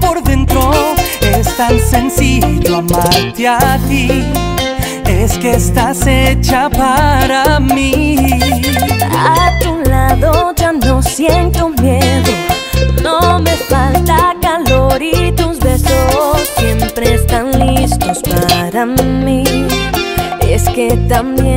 por dentro. Es tan sencillo amarte a ti, es que estás hecha para mí. A tu lado ya no siento miedo, no me falta calor y tus besos siempre están listos para mí. Es que también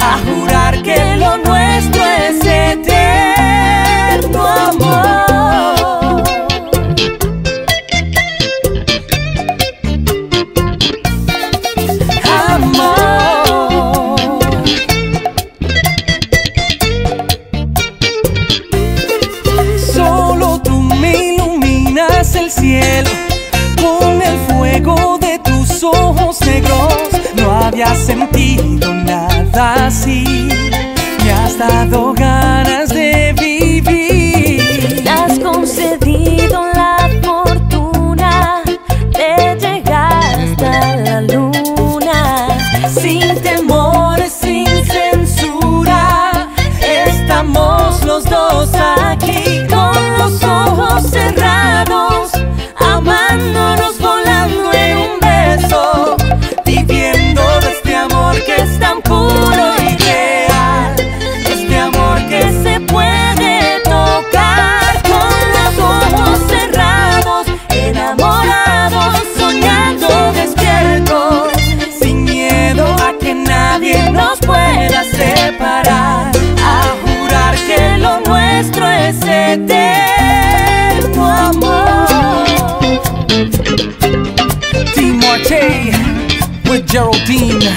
a jurar que lo nuestro es eterno amor. Amor. Solo tú me iluminas el cielo con el fuego de tus ojos negros. Sentido nada así. Me has dado ganas nos pueda separar, a jurar que lo nuestro es eterno amor. Team Marte with Geraldine.